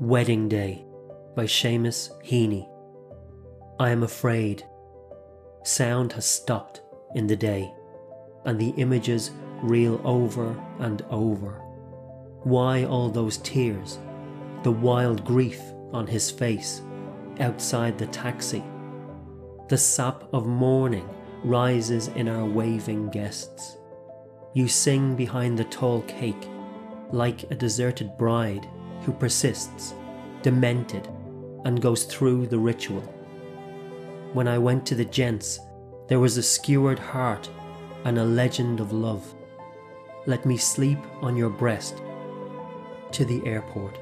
Wedding Day by Seamus Heaney. I am afraid. Sound has stopped in the day, and the images reel over and over. Why all those tears? The wild grief on his face outside the taxi. The sap of mourning rises in our waving guests. You sing behind the tall cake like a deserted bride who persists, demented, and goes through the ritual. When I went to the gents, there was a skewered heart and a legend of love. Let me sleep on your breast to the airport.